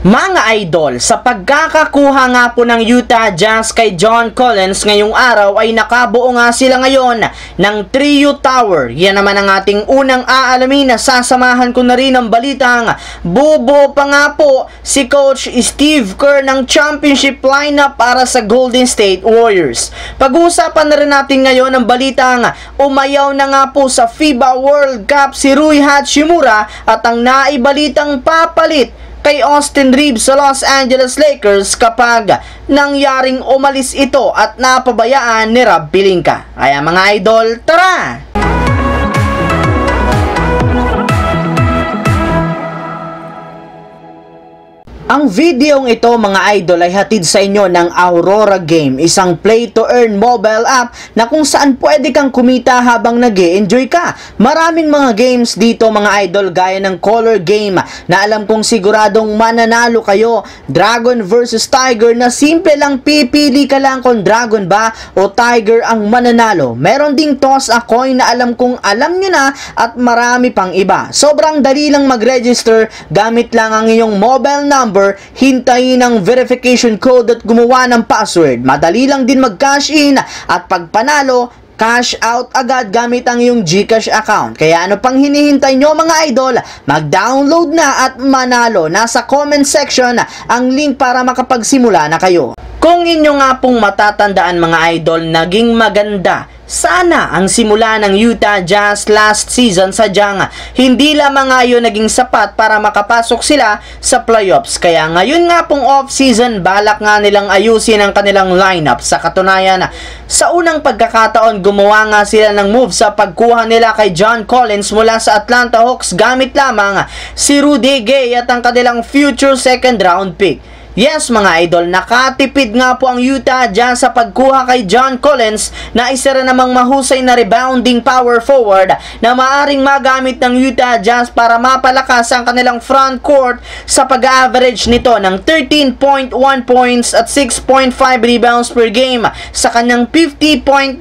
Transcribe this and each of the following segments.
Mga idol, sa pagkakakuha nga po ng Utah Jazz kay John Collins ngayong araw ay nakabuo nga sila ngayon ng Trio Tower. Yan naman ang ating unang aalamin na sasamahan ko na rin ang balitang bubo pa nga po si Coach Steve Kerr ng championship lineup para sa Golden State Warriors. Pag-uusapan na rin natin ngayon ang balitang umayaw na nga po sa FIBA World Cup si Rui Hachimura at ang naibalitang papalit kay Austin Reeves sa Los Angeles Lakers kapag nangyaring umalis ito at napabayaan ni Rob Pelinka. Kaya mga idol, tara! Ang videong ito mga idol ay hatid sa inyo ng Aurora Game, isang play-to-earn mobile app na kung saan pwede kang kumita habang nag enjoy ka. Maraming mga games dito mga idol gaya ng Color Game na alam kong siguradong mananalo kayo. Dragon versus Tiger na simple lang pipili ka lang kung Dragon ba o Tiger ang mananalo. Meron ding toss a coin na alam kong alam nyo na at marami pang iba. Sobrang dali lang mag-register gamit lang ang iyong mobile number number, hintayin ang verification code at gumawa ng password. Madali lang din mag-cash in at pag panalo, cash out agad gamit ang iyong GCash account. Kaya ano pang hinihintay nyo mga idol? Mag-download na at manalo. Nasa comment section ang link para makapagsimula na kayo. Kung inyo nga pong matatandaan mga idol, naging maganda sana ang simula ng Utah Jazz last season sadyang hindi lamang ngayon naging sapat para makapasok sila sa playoffs. Kaya ngayon nga pong off-season, balak nga nilang ayusin ang kanilang lineup. Sa katunayan, sa unang pagkakataon, gumawa nga sila ng move sa pagkuha nila kay John Collins mula sa Atlanta Hawks gamit lamang si Rudy Gay at ang kanilang future second round pick. Yes mga idol, nakatipid nga po ang Utah dyan sa pagkuha kay John Collins na isa rin namang mahusay na rebounding power forward na maaring magamit ng Utah Jazz para mapalakas ang kanilang front court sa pag-average nito ng 13.1 points at 6.5 rebounds per game sa kanyang 50.9%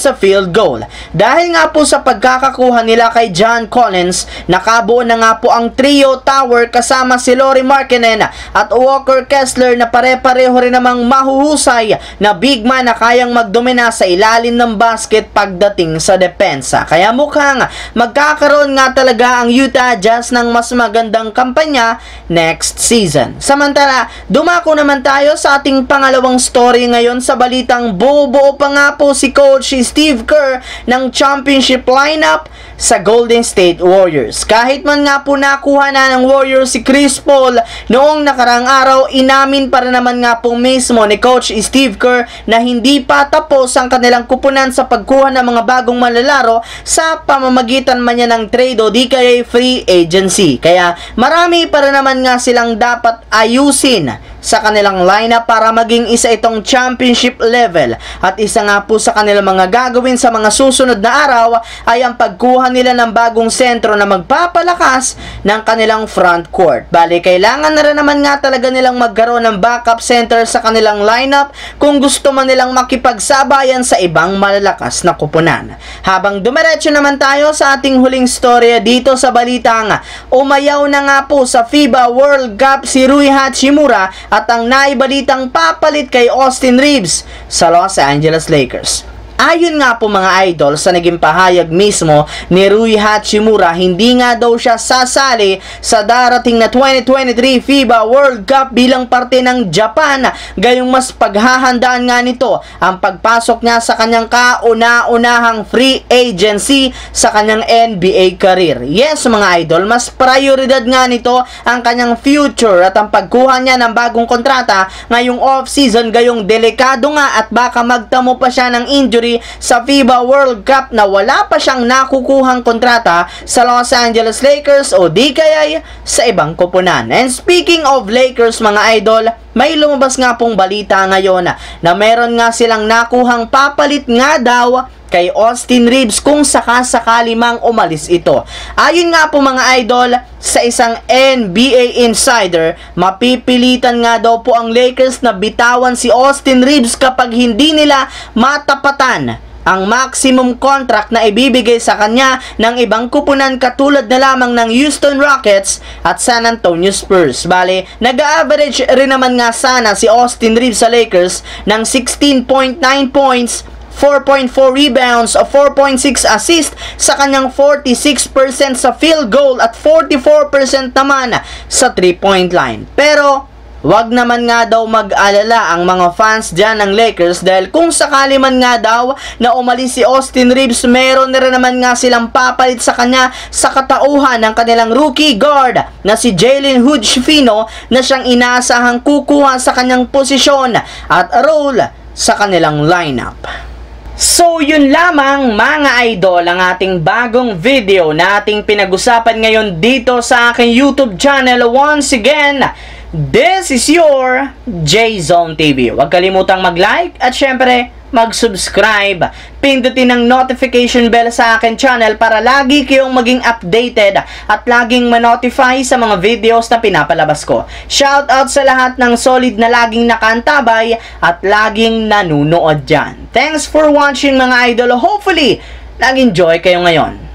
sa field goal. Dahil nga po sa pagkakakuha nila kay John Collins, nakabuo na nga po ang trio tower kasama si Lori Markkinen at Walker Walker Kessler na pare-pareho rin namang mahuhusay na big man na kayang magdomina sa ilalim ng basket pagdating sa depensa. Kaya mukhang magkakaroon nga talaga ang Utah Jazz ng mas magandang kampanya next season. Samantala, dumako naman tayo sa ating pangalawang story ngayon sa balitang bubuo pa nga po si Coach Steve Kerr ng championship lineup sa Golden State Warriors. Kahit man nga po nakuha na ng Warriors si Chris Paul noong nakarang araw, inamin pa rin naman nga po mismo ni Coach Steve Kerr na hindi pa tapos ang kanilang kupunan sa pagkuha ng mga bagong malalaro sa pamamagitan man niya ng trade o di kaya free agency. Kaya marami pa rin naman nga silang dapat ayusin sa kanilang lineup para maging isa itong championship level at isa nga po sa kanilang mga gagawin sa mga susunod na araw ay ang pagkuha nila ng bagong sentro na magpapalakas ng kanilang front court. Bali, kailangan na rin naman nga talaga nilang magkaroon ng backup center sa kanilang lineup kung gusto man nilang makipagsabayan sa ibang malalakas na kupunan. Habang dumiretso naman tayo sa ating huling storya dito sa balitang umayaw na nga po sa FIBA World Cup si Rui Hachimura at ang naibalitang papalit kay Austin Reeves sa Los Angeles Lakers. Ayon nga po mga idol sa naging pahayag mismo ni Rui Hachimura, hindi nga daw siya sasali sa darating na 2023 FIBA World Cup bilang parte ng Japan. Gayong mas paghahandaan nga nito ang pagpasok niya sa kanyang kauna-unahang free agency sa kanyang NBA career. Yes mga idol, mas prioridad nga nito ang kanyang future at ang pagkuha niya ng bagong kontrata ngayong off-season gayong delikado nga at baka magtamo pa siya ng injury Curry sa FIBA World Cup na wala pa siyang nakukuhang kontrata sa Los Angeles Lakers o di kaya sa ibang kupunan. And speaking of Lakers mga idol, may lumabas nga pong balita ngayon na meron nga silang nakuhang papalit nga daw kay Austin Reeves kung sakasakali mang umalis ito. Ayon nga po mga idol, sa isang NBA insider, mapipilitan nga daw po ang Lakers na bitawan si Austin Reeves kapag hindi nila matapatan ang maximum contract na ibibigay sa kanya ng ibang kupunan katulad na lamang ng Houston Rockets at San Antonio Spurs. Bale, nag-average rin naman nga sana si Austin Reeves sa Lakers ng 16.9 points 4.4 rebounds o 4.6 assist sa kanyang 46% sa field goal at 44% naman sa 3-point line. Pero Wag naman nga daw mag-alala ang mga fans dyan ng Lakers dahil kung sakali man nga daw na umalis si Austin Reeves, meron na rin naman nga silang papalit sa kanya sa katauhan ng kanilang rookie guard na si Jalen Hood Schifino na siyang inaasahang kukuha sa kanyang posisyon at role sa kanilang lineup. So yun lamang mga idol ang ating bagong video na ating pinag-usapan ngayon dito sa aking YouTube channel. Once again, this is your J-Zone TV. Huwag kalimutang mag-like at syempre mag-subscribe. Pindutin ang notification bell sa akin channel para lagi kayong maging updated at laging ma-notify sa mga videos na pinapalabas ko. Shout out sa lahat ng solid na laging nakantabay at laging nanunood dyan. Thanks for watching mga idol. Hopefully, nag-enjoy kayo ngayon.